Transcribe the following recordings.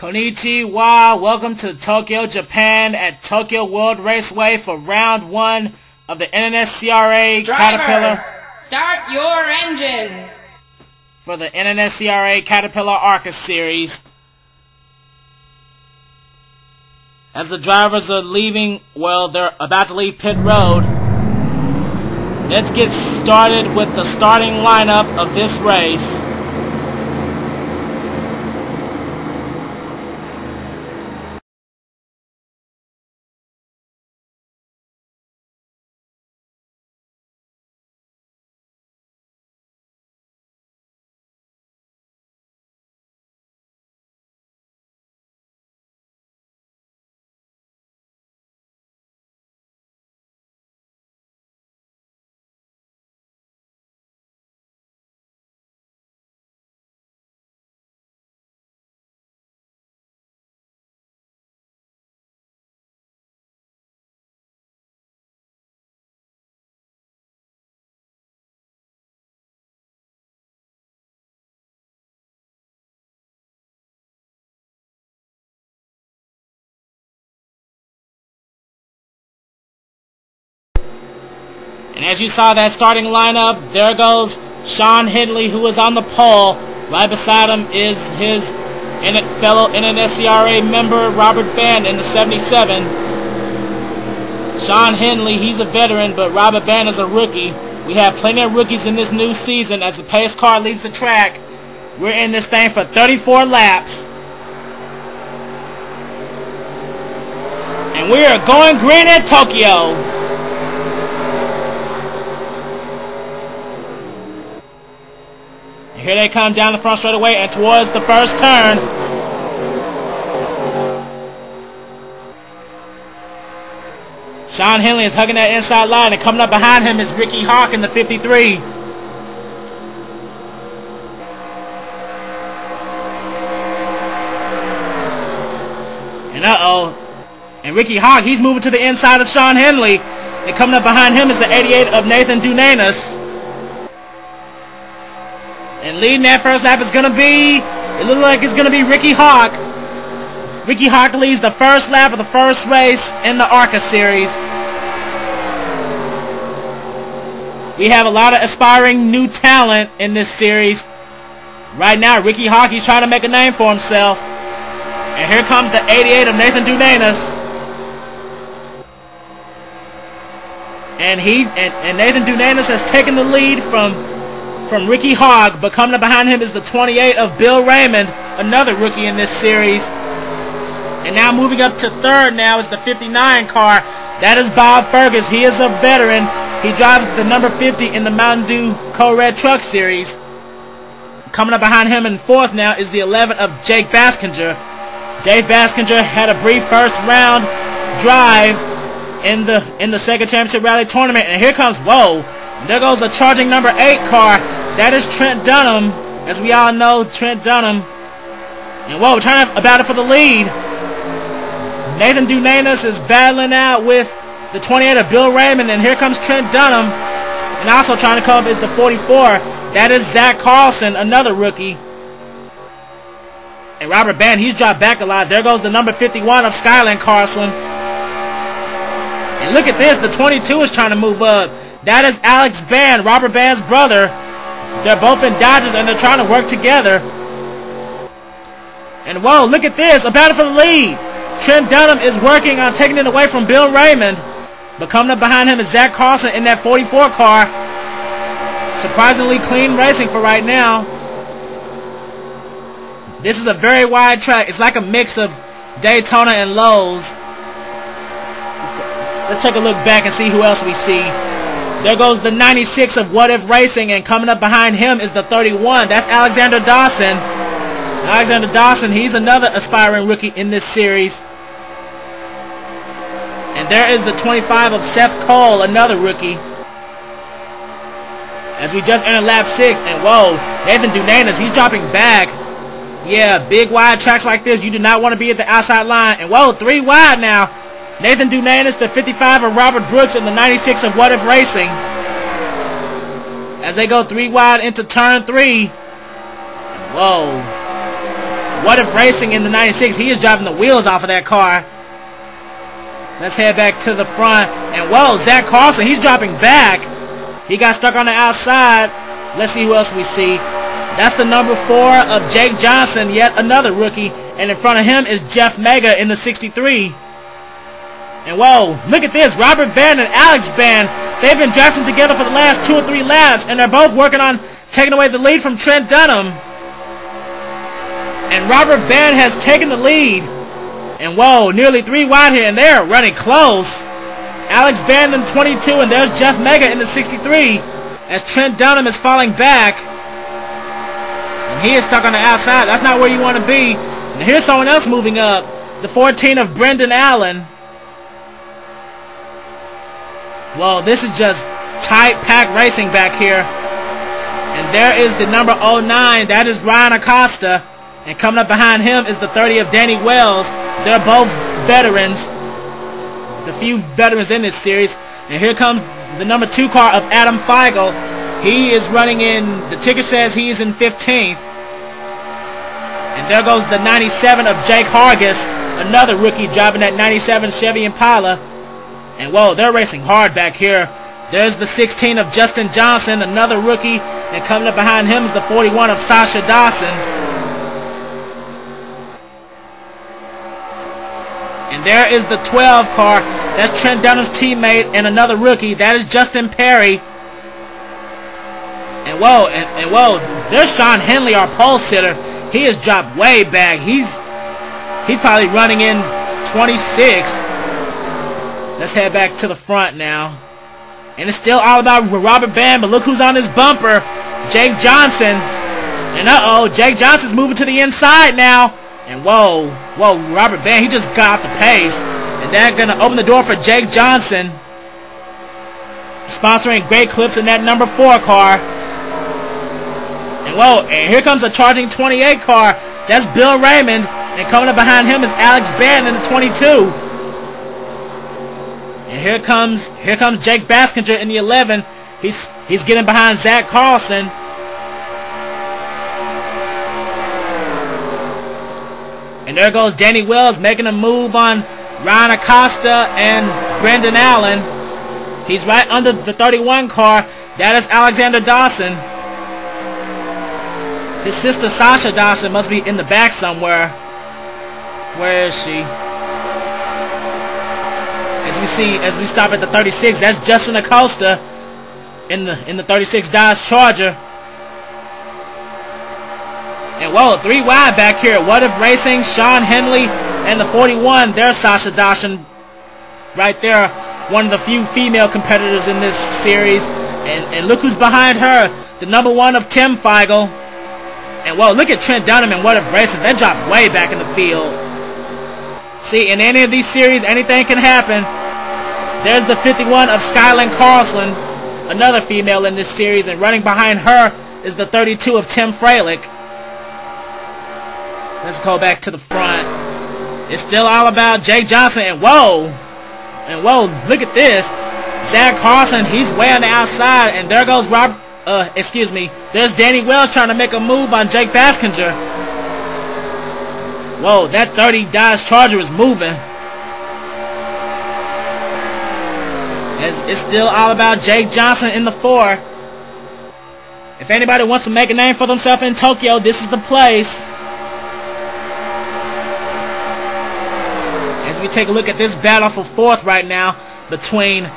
Konnichiwa, welcome to Tokyo, Japan at Tokyo World Raceway for round one of the NNSCRA Caterpillar. start your engines! For the NNSCRA Caterpillar ARCA Series. As the drivers are leaving, well, they're about to leave pit road. Let's get started with the starting lineup of this race. And as you saw that starting lineup, there goes Shawn Henley, who is on the pole. Right beside him is his fellow NNSCRA member, Robert Ban, in the 77. Shawn Henley, he's a veteran, but Robert Ban is a rookie. We have plenty of rookies in this new season as the pace car leaves the track. We're in this thing for 34 laps. And we are going green at Tokyo. Here they come down the front straightaway and towards the first turn. Shawn Henley is hugging that inside line and coming up behind him is Ricky Hawke in the 53. And uh-oh. And Ricky Hawke, he's moving to the inside of Shawn Henley. And coming up behind him is the 88 of Nathan Dunanis. And leading that first lap is going to be, it looks like it's going to be Ricky Hawke. Ricky Hawke leads the first lap of the first race in the ARCA series. We have a lot of aspiring new talent in this series. Right now, Ricky Hawke, he's trying to make a name for himself. And here comes the 88 of Nathan Dunanis. And he and, and Nathan Dunanis has taken the lead from from Ricky Hawke, but coming up behind him is the 28 of Bill Raymond, another rookie in this series. And now moving up to third now is the 59 car. That is Bob Fergus. He is a veteran. He drives the number 50 in the Mountain Dew Code Red Truck Series. Coming up behind him in fourth now is the 11 of Jake Baskinger. Jake Baskinger had a brief first round drive in the in the Sega Championship Rally Tournament. And here comes, whoa, there goes the charging number 8 car. That is Trent Dunham. As we all know, Trent Dunham. And whoa, trying to battle for the lead. Nathan Dunanis is battling out with the 28 of Bill Raymond. And here comes Trent Dunham. And also trying to come up is the 44. That is Zach Carlson, another rookie. And Robert Ban, he's dropped back a lot. There goes the number 51 of Skylynn Carlson. And look at this. The 22 is trying to move up. That is Alex Ban, Robert Ban's brother. They're both in Dodgers and they're trying to work together. And whoa, look at this. A battle for the lead. Trent Dunham is working on taking it away from Bill Raymond. But coming up behind him is Zach Carlson in that 44 car. Surprisingly clean racing for right now. This is a very wide track. It's like a mix of Daytona and Lowe's. Let's take a look back and see who else we see. There goes the 96 of What If Racing, and coming up behind him is the 31. That's Alexander Dawson. Alexander Dawson, he's another aspiring rookie in this series. And there is the 25 of Seth Cole, another rookie. As we just entered lap 6, and whoa, Nathan Dunanis, he's dropping back. Yeah, big wide tracks like this, you do not want to be at the outside line. And whoa, three wide now. Nathan Dunanis, the 55 of Robert Brooks, and the 96 of What If Racing. As they go three wide into turn three. Whoa. What If Racing in the 96. He is driving the wheels off of that car. Let's head back to the front. And whoa, Zach Carlson, he's dropping back. He got stuck on the outside. Let's see who else we see. That's the number four of Jake Johnson, yet another rookie. And in front of him is Jeff Mega in the 63. And whoa, look at this. Robert Ban and Alex Ban. They've been drafting together for the last two or three laps. And they're both working on taking away the lead from Trent Dunham. And Robert Ban has taken the lead. And whoa, nearly three wide here, and they're running close. Alex Ban in 22, and there's Jeff Mega in the 63. As Trent Dunham is falling back. And he is stuck on the outside. That's not where you want to be. And here's someone else moving up. The 14 of Brendan Allen. Well, this is just tight pack racing back here. And there is the number 09. That is Ryan Acosta. And coming up behind him is the 30 of Danny Wells. They're both veterans. The few veterans in this series. And here comes the number 2 car of Adam Fiegel. He is running in, the ticket says he's in 15th. And there goes the 97 of Jake Hargis. Another rookie driving that 97 Chevy Impala. And whoa, they're racing hard back here. There's the 16 of Justin Johnson, another rookie. And coming up behind him is the 41 of Sasha Dawson. And there is the 12 car. That's Trent Dunham's teammate and another rookie. That is Justin Perry. And whoa, and, and whoa, there's Shawn Henley, our pole sitter. He has dropped way back. He's he's probably running in 26. Let's head back to the front now. And it's still all about Robert Ban, but look who's on his bumper. Jake Johnson. And uh-oh, Jake Johnson's moving to the inside now. And whoa, whoa, Robert Ban, he just got off the pace. And they're going to open the door for Jake Johnson. Sponsoring great clips in that number 4 car. And whoa, and here comes a charging 28 car. That's Bill Raymond. And coming up behind him is Alex Ban in the 22. And here comes here comes Jake Baskinger in the 11. He's he's getting behind Zach Carlson. And there goes Danny Wells making a move on Ryan Acosta and Brendan Allen. He's right under the 31 car. That is Alexander Dawson. His sister Sasha Dawson must be in the back somewhere. Where is she? We see, as we stop at the 36, that's Justin Acosta in the in the 36 Dodge Charger. And whoa, three wide back here. What if Racing, Shawn Henley, and the 41. There's Sasha Dawson right there. One of the few female competitors in this series. And, and look who's behind her. The number one of Tim Fiegel. And whoa, look at Trent Dunham and What If Racing. They dropped way back in the field. See, in any of these series, anything can happen. There's the 51 of Skylynn Carlson. Another female in this series. And running behind her is the 32 of Tim Froehlich. Let's go back to the front. It's still all about Jake Johnson. And whoa. And whoa, look at this. Zach Carlson, he's way on the outside. And there goes Rob, uh, excuse me. There's Danny Wells trying to make a move on Jake Baskinger. Whoa, that 30 Dodge Charger is moving. It's, it's still all about Jake Johnson in the four. If anybody wants to make a name for themselves in Tokyo, this is the place. As we take a look at this battle for fourth right now between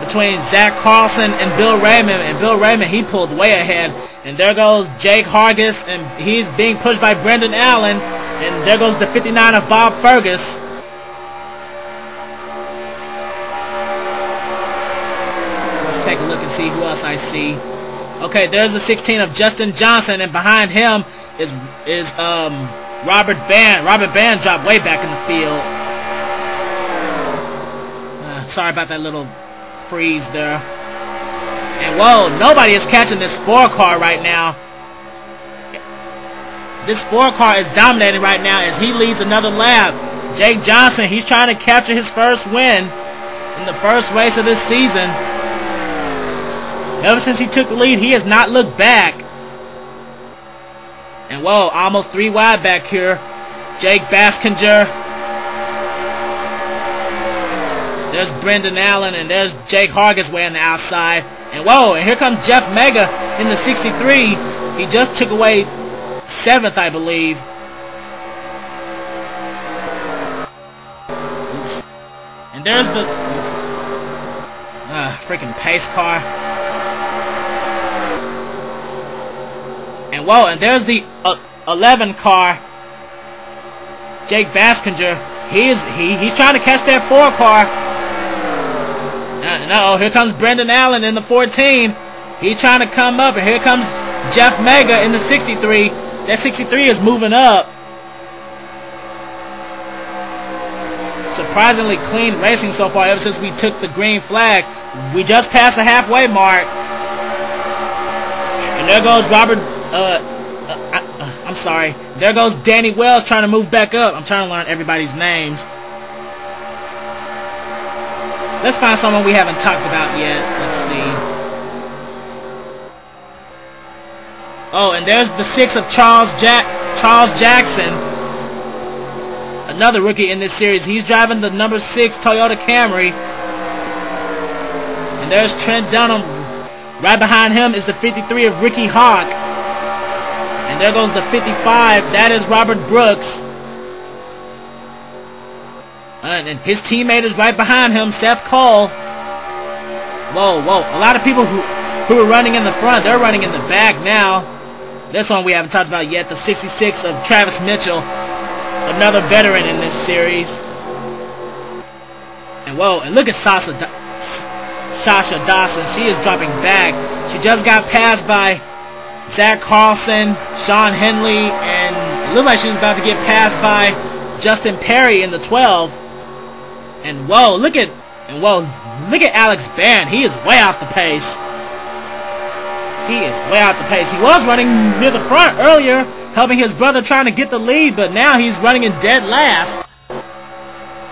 between Zach Carlson and Bill Raymond. And Bill Raymond, he pulled way ahead. And there goes Jake Hargis, and he's being pushed by Brendan Allen. And there goes the 59 of Bob Fergus. Take a look and see who else I see. Okay, there's the 16 of Justin Johnson, and behind him is is um Robert Ban. Robert Ban dropped way back in the field. Sorry about that little freeze there. And whoa, nobody is catching this four car right now. This four car is dominating right now as he leads another lap. Jake Johnson, he's trying to capture his first win in the first race of this season. Ever since he took the lead, he has not looked back. And whoa, almost three wide back here. Jake Baskinger. There's Brendan Allen and there's Jake Hargis way on the outside. And whoa, and here comes Jeff Mega in the 63. He just took away seventh, I believe. Oops. And there's the. Uh, freaking pace car. And whoa, and there's the uh, 11 car. Jake Baskinger. He's he he's trying to catch that four car. Uh, no, here comes Brendan Allen in the 14. He's trying to come up, and here comes Jeff Mega in the 63. That 63 is moving up. Surprisingly clean racing so far ever since we took the green flag. We just passed the halfway mark. And there goes Robert, uh, uh, uh, I'm sorry. There goes Danny Wells trying to move back up. I'm trying to learn everybody's names. Let's find someone we haven't talked about yet. Let's see. Oh, and there's the six of Charles Jack Charles Jackson. Another rookie in this series. He's driving the number six Toyota Camry. And there's Trent Dunham. Right behind him is the 53 of Ricky Hawke. There goes the 55. That is Robert Brooks. And his teammate is right behind him, Seth Cole. Whoa, whoa. A lot of people who, who are running in the front, they're running in the back now. This one we haven't talked about yet, the 66 of Travis Mitchell. Another veteran in this series. And whoa, and look at Sasha, Sasha Dawson. She is dropping back. She just got passed by Zach Carlson, Shawn Henley, and it looked like she was about to get passed by Justin Perry in the 12. And whoa, look at and whoa, look at Alex Ban. He is way off the pace. He is way off the pace. He was running near the front earlier, helping his brother trying to get the lead, but now he's running in dead last.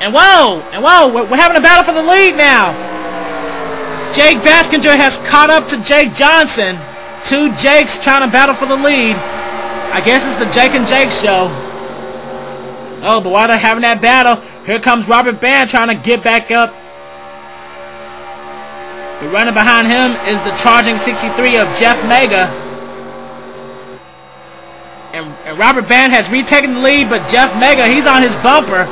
And whoa, and whoa, we're, we're having a battle for the lead now. Jake Baskinger has caught up to Jake Johnson. Two Jakes trying to battle for the lead. I guess it's the Jake and Jake show. Oh, but while they're having that battle, here comes Robert Ban trying to get back up. The runner behind him is the charging 63 of Jeff Mega. And, and Robert Ban has retaken the lead, but Jeff Mega, he's on his bumper.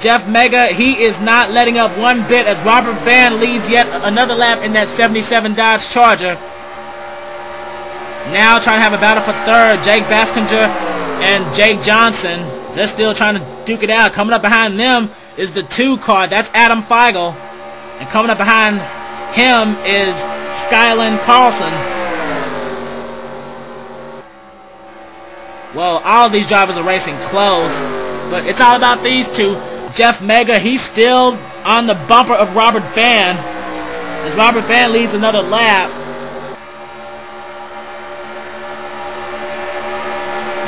Jeff Mega, he is not letting up one bit as Robert Ban leads yet another lap in that 77 Dodge Charger. Now trying to have a battle for third, Jake Baskinger and Jake Johnson. They're still trying to duke it out. Coming up behind them is the two car. That's Adam Fiegel. And coming up behind him is Skylynn Carlson. Well, all these drivers are racing close. But it's all about these two. Jeff Mega, he's still on the bumper of Robert Ban. As Robert Ban leads another lap.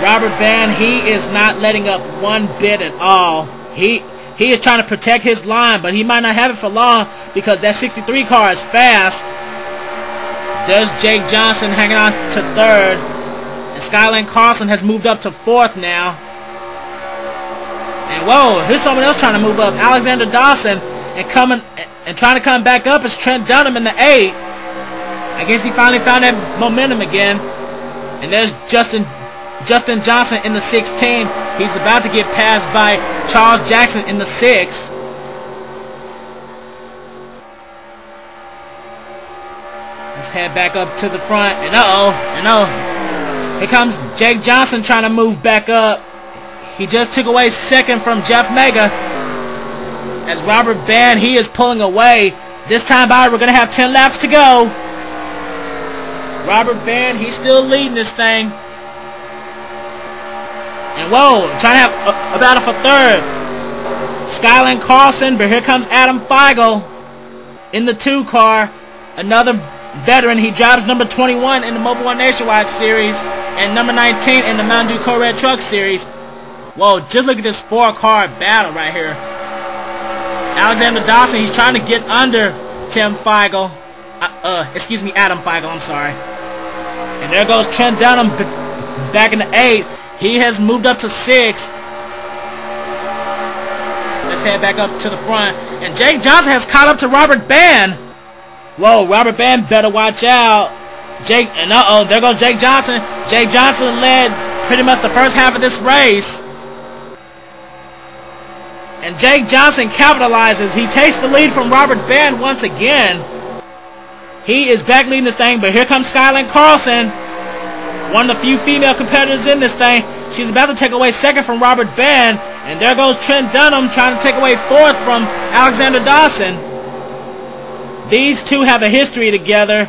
Robert Ban, he is not letting up one bit at all. He he is trying to protect his line, but he might not have it for long because that 63 car is fast. There's Jake Johnson hanging on to third. And Skylynn Carlson has moved up to fourth now. Whoa, here's someone else trying to move up. Alexander Dawson and coming and trying to come back up is Trent Dunham in the eight. I guess he finally found that momentum again. And there's Justin Justin Johnson in the 16. He's about to get passed by Charles Jackson in the 6. Let's head back up to the front. And uh-oh. And oh. Here comes Jake Johnson trying to move back up. He just took away second from Jeff Mega. As Robert Ban, he is pulling away. This time by, we're going to have 10 laps to go. Robert Ban, he's still leading this thing. And whoa, trying to have uh, a, a battle for third. Skylynn Carlson, but here comes Adam Fiegel in the two car. Another veteran. He drives number 21 in the Mobil One Nationwide Series and number 19 in the Mountain Dew Code Red Truck Series. Whoa, just look at this four-car battle right here. Alexander Dawson, he's trying to get under Tim Fiegel. Uh, uh, excuse me, Adam Fiegel, I'm sorry. And there goes Trent Dunham back in the 8. He has moved up to 6. Let's head back up to the front. And Jake Johnson has caught up to Robert Ban. Whoa, Robert Ban better watch out. Jake, and uh-oh, there goes Jake Johnson. Jake Johnson led pretty much the first half of this race. And Jake Johnson capitalizes. He takes the lead from Robert Ban once again. He is back leading this thing, but here comes Skylynn Carlson. One of the few female competitors in this thing. She's about to take away second from Robert Ban. And there goes Trent Dunham trying to take away fourth from Alexander Dawson. These two have a history together.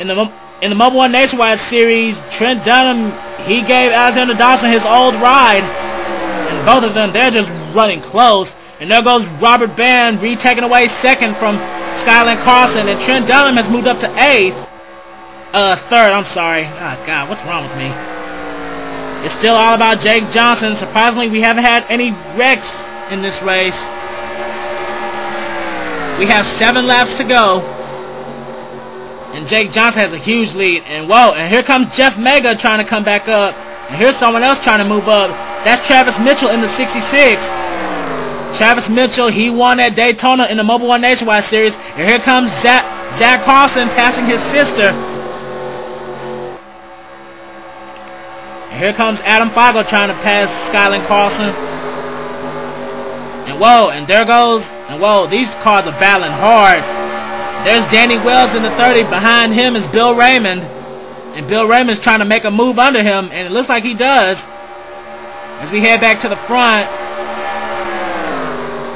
In the in the Mobil One Nationwide Series, Trent Dunham, he gave Alexander Dawson his old ride. Both of them, they're just running close. And there goes Robert Ban retaking away second from Skylynn Carlson. And Trent Dunham has moved up to eighth. Uh, third, I'm sorry. Oh, God, what's wrong with me? It's still all about Jake Johnson. Surprisingly, we haven't had any wrecks in this race. We have seven laps to go. And Jake Johnson has a huge lead. And whoa, and here comes Jeff Mega trying to come back up. And here's someone else trying to move up. That's Travis Mitchell in the 66. Travis Mitchell, he won at Daytona in the Mobil One Nationwide Series. And here comes Zach, Zach Carlson passing his sister. And here comes Adam Fiegel trying to pass Skylynn Carlson. And whoa, and there goes, and whoa, these cars are battling hard. There's Danny Wells in the 30. Behind him is Bill Raymond. And Bill Raymond's trying to make a move under him. And it looks like he does. As we head back to the front.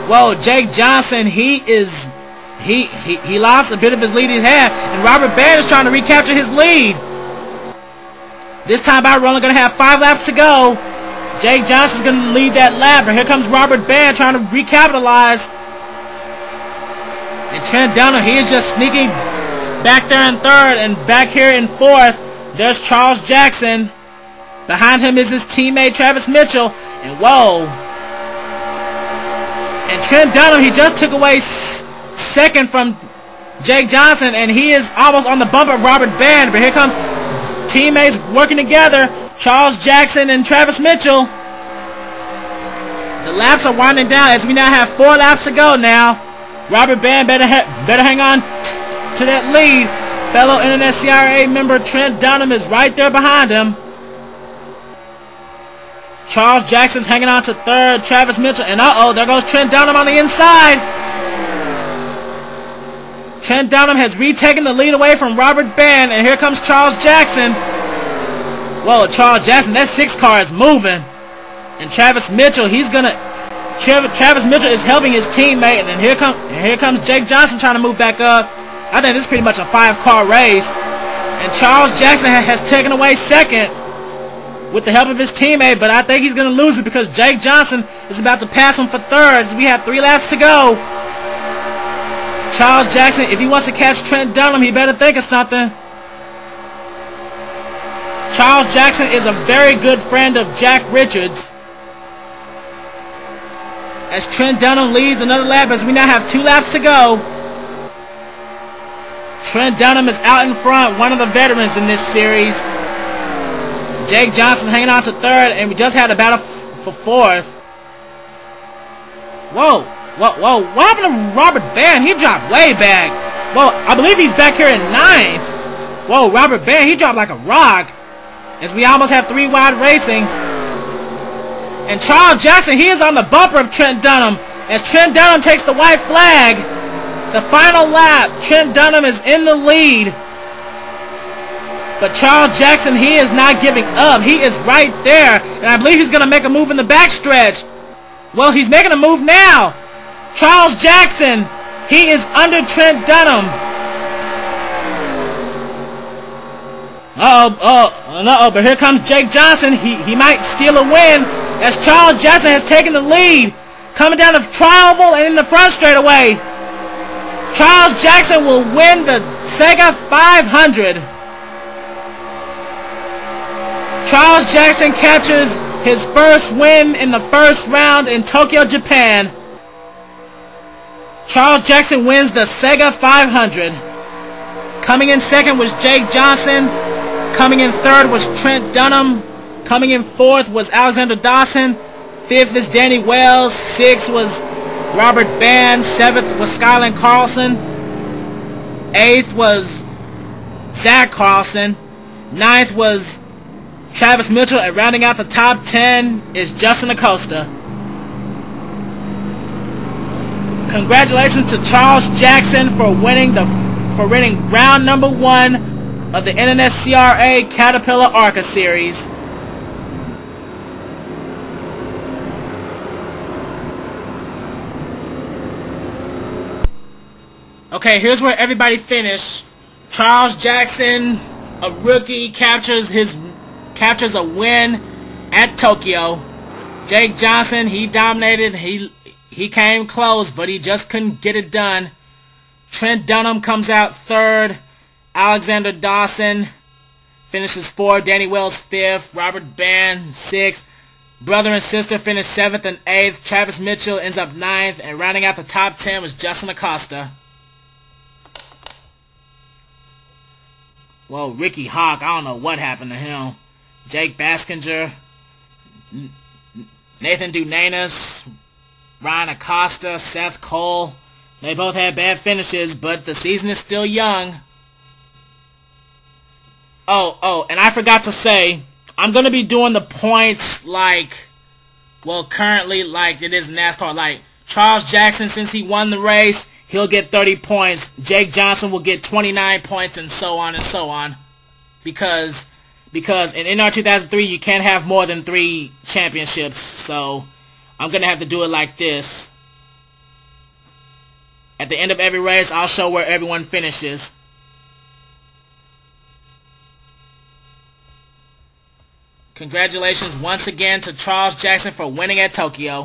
Whoa, Jake Johnson, he is... He, he, he lost a bit of his lead he had. And Robert Ban is trying to recapture his lead. This time out, we're only going to have five laps to go. Jake Johnson's going to lead that lap. And here comes Robert Ban trying to recapitalize. And Trent Dunham, he is just sneaking back there in third and back here in fourth. There's Charles Jackson. Behind him is his teammate Travis Mitchell. And whoa. And Trent Dunham, he just took away second from Jake Johnson. And he is almost on the bump of Robert Ban. But here comes teammates working together. Charles Jackson and Travis Mitchell. The laps are winding down as we now have four laps to go now. Robert Ban better ha better hang on to that lead. Fellow NNSCRA member Trent Dunham is right there behind him. Charles Jackson's hanging on to third. Travis Mitchell. And uh-oh, there goes Trent Dunham on the inside. Trent Dunham has retaken the lead away from Robert Ban. And here comes Charles Jackson. Whoa, Charles Jackson, that six car is moving. And Travis Mitchell, he's going to Travis Mitchell is helping his teammate, and here comes here comes Jake Johnson trying to move back up. I think this is pretty much a five-car race. And Charles Jackson has taken away second with the help of his teammate, but I think he's going to lose it because Jake Johnson is about to pass him for third. We have three laps to go. Charles Jackson, if he wants to catch Trent Dunham, he better think of something. Charles Jackson is a very good friend of Jack Richards as Trent Dunham leads another lap as we now have two laps to go. Trent Dunham is out in front, one of the veterans in this series. Jake Johnson hanging on to third, and we just had a battle for fourth. Whoa, whoa, whoa, what happened to Robert Ban? He dropped way back. Well, I believe he's back here in ninth. Whoa, Robert Ban, he dropped like a rock. As we almost have three wide racing. And Charles Jackson, he is on the bumper of Trent Dunham. As Trent Dunham takes the white flag. The final lap, Trent Dunham is in the lead. But Charles Jackson, he is not giving up. He is right there. And I believe he's going to make a move in the backstretch. Well, he's making a move now. Charles Jackson, he is under Trent Dunham. Uh-oh, uh-oh, uh-oh, but here comes Jake Johnson. He, he might steal a win as Charles Jackson has taken the lead. Coming down the triangle and in the front straightaway. Charles Jackson will win the Sega 500. Charles Jackson captures his first win in the first round in Tokyo, Japan. Charles Jackson wins the Sega 500. Coming in second was Jake Johnson. Coming in third was Trent Dunham. Coming in fourth was Alexander Dawson. Fifth is Danny Wells. Sixth was Robert Ban. Seventh was Skylynn Carlson. Eighth was Zach Carlson. Ninth was Travis Mitchell. And rounding out the top ten is Justin Acosta. Congratulations to Charles Jackson for winning the for winning round number one of the NNSCRA Caterpillar ARCA Series. Okay, here's where everybody finished. Charles Jackson, a rookie, captures his captures a win at Tokyo. Jake Johnson, he dominated. He he came close, but he just couldn't get it done. Trent Dunham comes out third. Alexander Dawson finishes fourth. Danny Wells fifth. Robert Ban sixth. Brother and sister finished seventh and eighth. Travis Mitchell ends up ninth. And rounding out the top ten was Justin Acosta. Well, Ricky Hawke, I don't know what happened to him. Jake Baskinger, Nathan Dunanis, Ryan Acosta, Seth Cole. They both had bad finishes, but the season is still young. Oh, oh, and I forgot to say, I'm going to be doing the points like, well, currently like it is NASCAR. Like, Charles Jackson, since he won the race, he'll get 30 points. Jake Johnson will get 29 points and so on and so on. Because because in NR 2003 you can't have more than three championships. So I'm to have to do it like this. At the end of every race, I'll show where everyone finishes. Congratulations once again to Charles Jackson for winning at Tokyo.